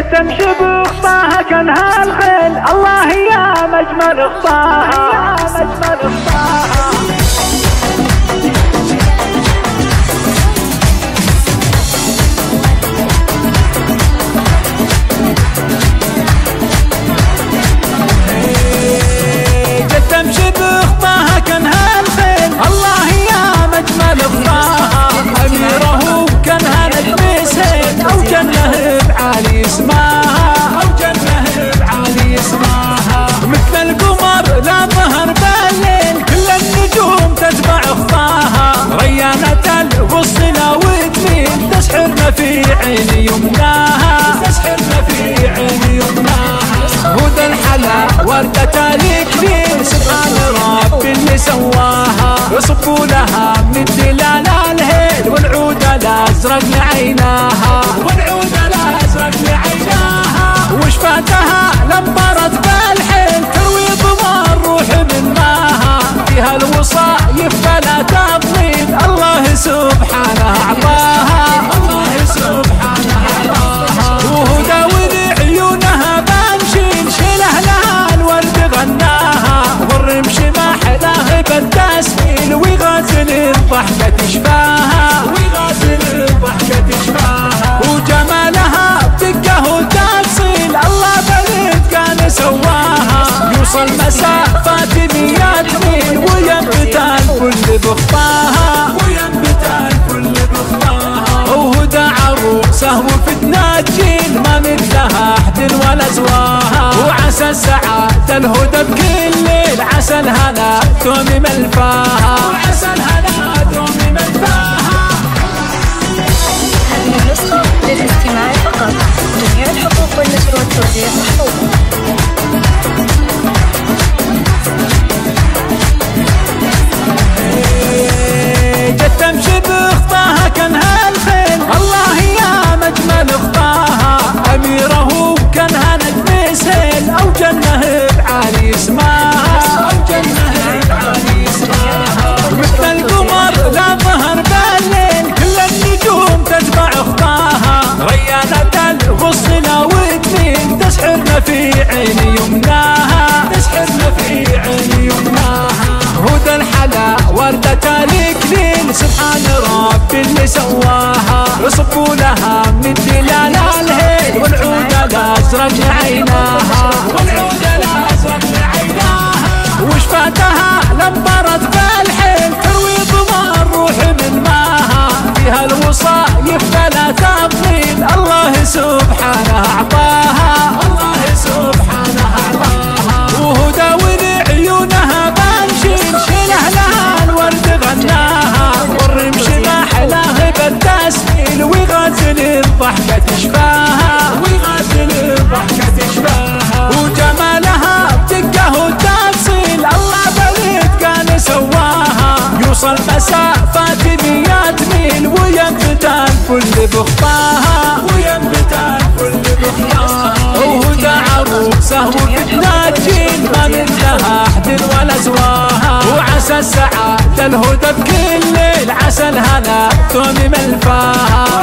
تمشي بخطاها كانها الخيل الله يا مجمل خطاها مجمل خطاها وتميل تسحرنا في عين يمناها. تسحرنا في عين يمناها. هدى الحلا وردة الإكليل سبحان رب اللي سواها. يصفوا لها من الدلال الهيل. والعود الأزرق لعيناها. والعود الأزرق لعيناها. وش تشفاها ويغازل الضحكة تشفاها وجمالها بدقه وتفصيل الله بلد كان سواها. يوصل مسافات ميات ميل. وينبت الكل بخطاها. وينبت الكل بخطاها. وهدى عروسة وفتنة جيل. ما مثلها أحد ولا زواها. وعسى السعادة الهدى بكل ليل. عسى الهنا تومي ملفاها. وعسى الهنا is. عين يمناها. تسحرنا في عين يمناها. هدى الحلا وردة الإكليل سبحان رب اللي سواها. يصفوا لها من الضحكة تشفاها ويغازل الضحكة تشفاها وجمالها بدقه وتفصيل الله بلد كان سواها. يوصل مسافات ميات ميل. وينبت الكل بخطاها وينبت الكل بخطاها. وهدى عروسه وفتنة جيل ما مثلها احد ولا زواها. وعسى السعادة الهدى بكل ليل. عسى الهنا تومي ملفاها.